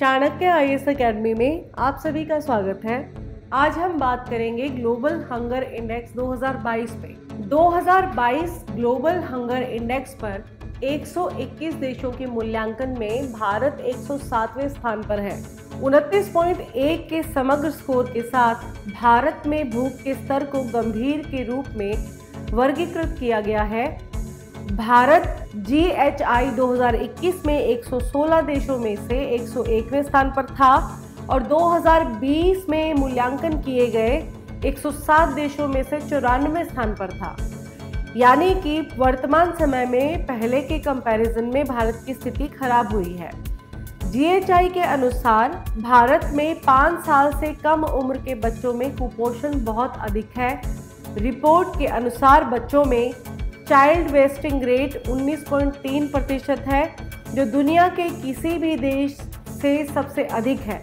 Chanakya I S academy में आप सभी का स्वागत है। आज हम बात करेंगे ग्लोबल हंगर इंडेक्स 2022 पे। 2022 ग्लोबल हंगर इंडेक्स पर 121 देशों के मूल्यांकन में भारत 107वें स्थान पर है। 29.1 के समग्र स्कोर के साथ भारत में भूख के स्तर को गंभीर के रूप में वर्गीकृत किया गया है। भारत जी एच आई दो हज़ार इक्कीस में 116 देशों में से 101वें स्थान पर था और 2020 में मूल्यांकन किए गए 107 देशों में से चौरानवे स्थान पर था। यानी कि वर्तमान समय में पहले के कंपैरिजन में भारत की स्थिति खराब हुई है। जीएचआई के अनुसार भारत में पाँच साल से कम उम्र के बच्चों में कुपोषण बहुत अधिक है। रिपोर्ट के अनुसार बच्चों में चाइल्ड वेस्टिंग रेट 19.3 प्रतिशत है, जो दुनिया के किसी भी देश से सबसे अधिक है।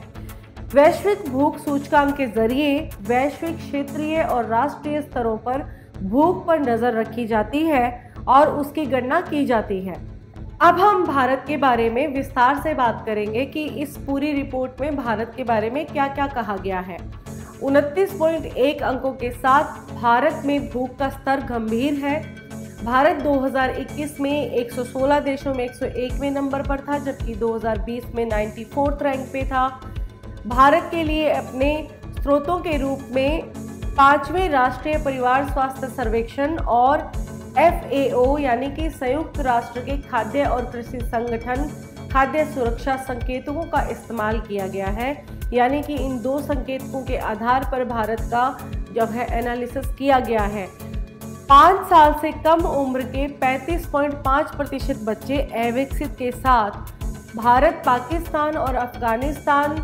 वैश्विक भूख सूचकांक के ज़रिए वैश्विक क्षेत्रीय और राष्ट्रीय स्तरों पर भूख पर नज़र रखी जाती है और उसकी गणना की जाती है। अब हम भारत के बारे में विस्तार से बात करेंगे कि इस पूरी रिपोर्ट में भारत के बारे में क्या क्या कहा गया है। 29.1 अंकों के साथ भारत में भूख का स्तर गंभीर है भारत 2021 में 116 देशों में 101वें नंबर पर था, जबकि 2020 में 94th रैंक पे था। भारत के लिए अपने स्रोतों के रूप में पाँचवें राष्ट्रीय परिवार स्वास्थ्य सर्वेक्षण और एफएओ यानी कि संयुक्त राष्ट्र के खाद्य और कृषि संगठन, खाद्य सुरक्षा संकेतकों का इस्तेमाल किया गया है। यानी कि इन दो संकेतकों के आधार पर भारत का जो है एनालिसिस किया गया है। पाँच साल से कम उम्र के 35.5 प्रतिशत बच्चे अविकसित के साथ भारत, पाकिस्तान और अफ़गानिस्तान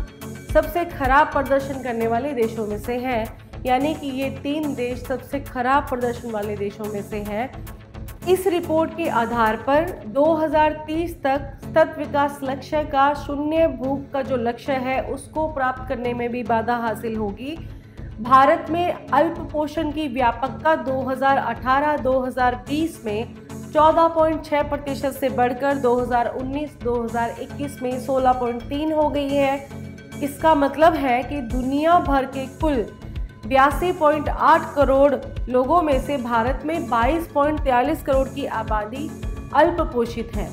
सबसे खराब प्रदर्शन करने वाले देशों में से हैं। यानी कि ये तीन देश सबसे खराब प्रदर्शन वाले देशों में से हैं। इस रिपोर्ट के आधार पर 2030 तक सतत विकास लक्ष्य का शून्य भूख का जो लक्ष्य है, उसको प्राप्त करने में भी बाधा हासिल होगी। भारत में अल्प पोषण की व्यापकता 2018-2020 में 14.6 प्रतिशत से बढ़कर 2019-2021 में 16.3 हो गई है। इसका मतलब है कि दुनिया भर के कुल बयासी करोड़ लोगों में से भारत में 22.43 करोड़ की आबादी अल्प पोषित है।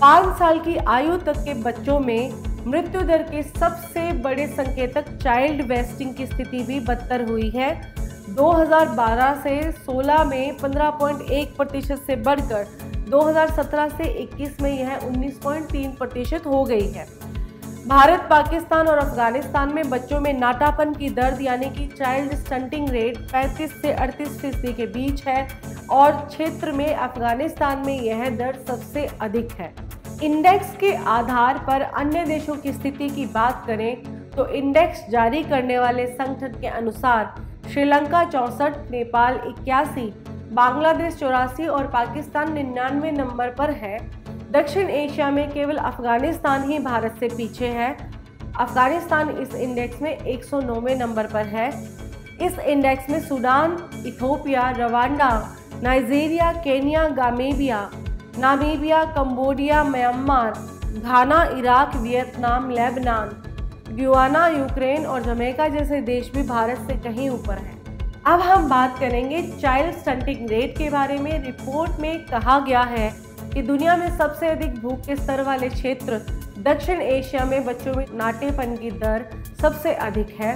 पाँच साल की आयु तक के बच्चों में मृत्यु दर के सबसे बड़े संकेतक चाइल्ड वेस्टिंग की स्थिति भी बदतर हुई है। 2012 से 16 में 15.1 प्रतिशत से बढ़कर 2017 से 21 में यह 19.3 प्रतिशत हो गई है। भारत, पाकिस्तान और अफ़गानिस्तान में बच्चों में नाटापन की दर्द यानी कि चाइल्ड स्टंटिंग रेट 35 से 38 फ़ीसदी के बीच है और क्षेत्र में अफ़गानिस्तान में यह दर सबसे अधिक है। इंडेक्स के आधार पर अन्य देशों की स्थिति की बात करें तो इंडेक्स जारी करने वाले संगठन के अनुसार, श्रीलंका चौसठ, नेपाल इक्यासी, बांग्लादेश चौरासी और पाकिस्तान निन्यानवे नंबर पर है। दक्षिण एशिया में केवल अफ़गानिस्तान ही भारत से पीछे है। अफ़गानिस्तान इस इंडेक्स में एक नंबर पर है। इस इंडेक्स में Sudan, Ethiopia, Rwanda, Nigeria, Kenya, Gambia Namibia, Cambodia, Myanmar, Ghana, Iraq, Vietnam, Lebanon, Guyana, Ukraine और जमैका जैसे देश भी भारत से कहीं ऊपर हैं। अब हम बात करेंगे चाइल्ड स्टंटिंग रेट के बारे में। रिपोर्ट में कहा गया है कि दुनिया में सबसे अधिक भूख के स्तर वाले क्षेत्र दक्षिण एशिया में बच्चों में नाटेपन की दर सबसे अधिक है।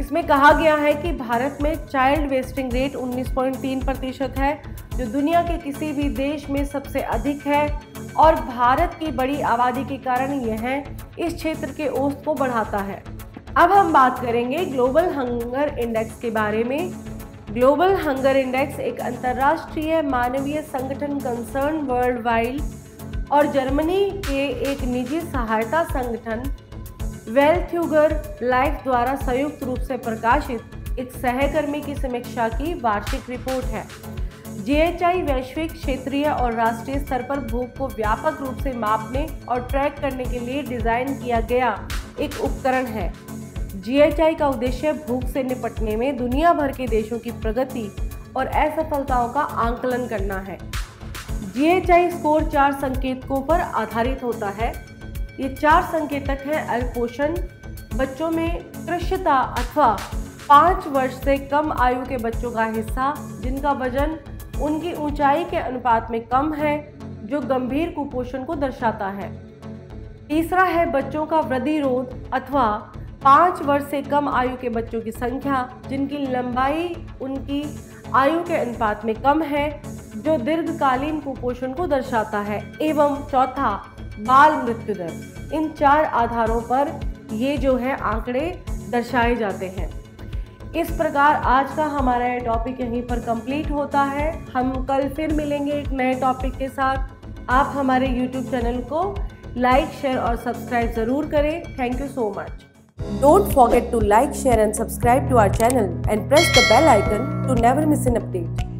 इसमें कहा गया है कि भारत में चाइल्ड वेस्टिंग रेट 19.3 प्रतिशत है, जो दुनिया के किसी भी देश में सबसे अधिक है, और भारत की बड़ी आबादी के कारण यह इस क्षेत्र के औसत को बढ़ाता है। अब हम बात करेंगे ग्लोबल हंगर इंडेक्स के बारे में। ग्लोबल हंगर इंडेक्स एक अंतर्राष्ट्रीय मानवीय संगठन कंसर्न वर्ल्ड वाइड और जर्मनी के एक निजी सहायता संगठन वेल्थ्यूगर लाइफ द्वारा संयुक्त रूप से प्रकाशित एक सहकर्मी की समीक्षा की वार्षिक रिपोर्ट है। जीएचआई वैश्विक, क्षेत्रीय और राष्ट्रीय स्तर पर भूख को व्यापक रूप से मापने और ट्रैक करने के लिए डिज़ाइन किया गया एक उपकरण है। जीएचआई का उद्देश्य भूख से निपटने में दुनिया भर के देशों की प्रगति और असफलताओं का आंकलन करना है। जीएचआई स्कोर चार संकेतकों पर आधारित होता है। ये चार संकेतक हैं, अल्पोषण, बच्चों में कृष्यता अथवा पाँच वर्ष से कम आयु के बच्चों का हिस्सा, जिनका वज़न उनकी ऊंचाई के अनुपात में कम है, जो गंभीर कुपोषण को दर्शाता है। तीसरा है बच्चों का वृद्धि रोध अथवा पाँच वर्ष से कम आयु के बच्चों की संख्या, जिनकी लंबाई उनकी आयु के अनुपात में कम है, जो दीर्घकालीन कुपोषण को दर्शाता है। एवं चौथा बाल मृत्यु दर इन चार आधारों पर ये जो है आंकड़े दर्शाए जाते हैं। इस प्रकार आज का हमारा ये टॉपिक यहीं पर कंप्लीट होता है। हम कल फिर मिलेंगे एक नए टॉपिक के साथ। आप हमारे यूट्यूब चैनल को लाइक शेयर और सब्सक्राइब ज़रूर करें। Thank you so much Don't forget to like, share and subscribe to our channel and press the bell icon to never miss an update.